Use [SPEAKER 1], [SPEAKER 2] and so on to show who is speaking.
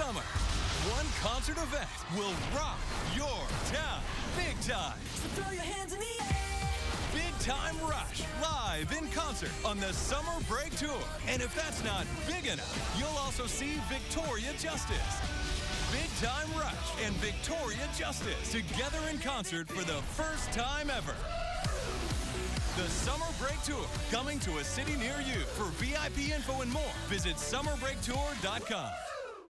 [SPEAKER 1] summer. One concert event will rock your town big time.
[SPEAKER 2] So throw your hands in the air.
[SPEAKER 1] Big Time Rush, live in concert on the Summer Break Tour. And if that's not big enough, you'll also see Victoria Justice. Big Time Rush and Victoria Justice together in concert for the first time ever. The Summer Break Tour, coming to a city near you. For VIP info and more, visit summerbreaktour.com.